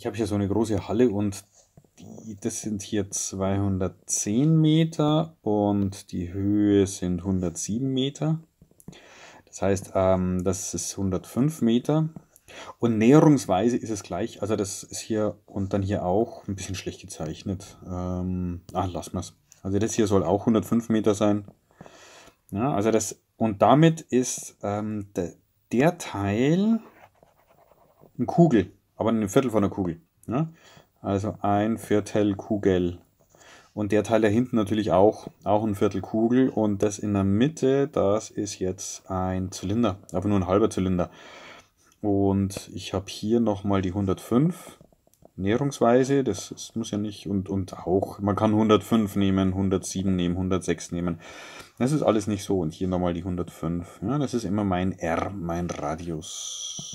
ich habe hier so eine große Halle und die, das sind hier 210 Meter und die Höhe sind 107 Meter. Das heißt, ähm, das ist 105 Meter. Und näherungsweise ist es gleich. Also das ist hier und dann hier auch ein bisschen schlecht gezeichnet. Ähm, ah, lassen wir es. Also das hier soll auch 105 Meter sein. Ja, also das, und damit ist ähm, de, der Teil eine Kugel, aber ein Viertel von einer Kugel. Ja? Also ein Viertel Kugel. Und der Teil da hinten natürlich auch, auch ein Viertel Kugel. Und das in der Mitte, das ist jetzt ein Zylinder, aber nur ein halber Zylinder. Und ich habe hier nochmal die 105 näherungsweise. Das, das, muss ja nicht. Und, und auch, man kann 105 nehmen, 107 nehmen, 106 nehmen. Das ist alles nicht so. Und hier nochmal die 105. Ja, das ist immer mein R, mein Radius.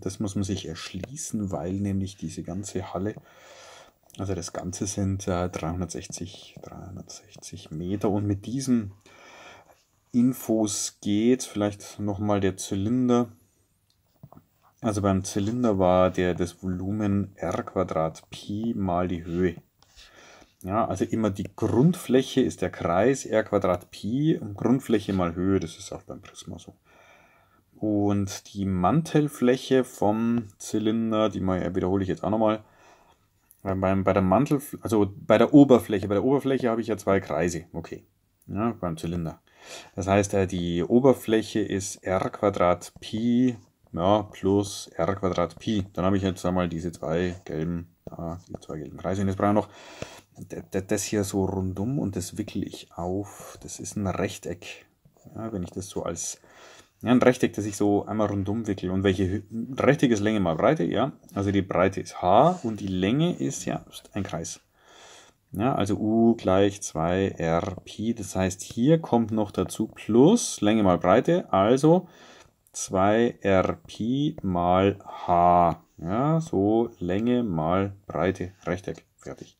Das muss man sich erschließen, weil nämlich diese ganze Halle, also das Ganze sind äh, 360, 360 Meter. Und mit diesen Infos geht vielleicht nochmal der Zylinder. Also beim Zylinder war der das Volumen r Quadrat Pi mal die Höhe. Ja, also immer die Grundfläche ist der Kreis r Quadrat Pi und Grundfläche mal Höhe, das ist auch beim Prisma so. Und die Mantelfläche vom Zylinder, die mal, wiederhole ich jetzt auch nochmal. Beim, bei der Mantel, also bei der Oberfläche, bei der Oberfläche habe ich ja zwei Kreise, okay, ja, beim Zylinder. Das heißt, äh, die Oberfläche ist r Quadrat Pi ja, plus r Quadrat Pi. Dann habe ich jetzt einmal diese zwei gelben, ja, die zwei gelben Kreise. Und jetzt brauche ich noch das hier so rundum und das wickel ich auf. Das ist ein Rechteck. Ja, wenn ich das so als ja, ein Rechteck, das ich so einmal rundum wickel. Und welche Rechteck ist Länge mal Breite? Ja, also die Breite ist h und die Länge ist ja ein Kreis. Ja, also u gleich 2r Pi. Das heißt, hier kommt noch dazu plus Länge mal Breite, also 2rpi mal h. Ja, so Länge mal Breite, Rechteck, fertig.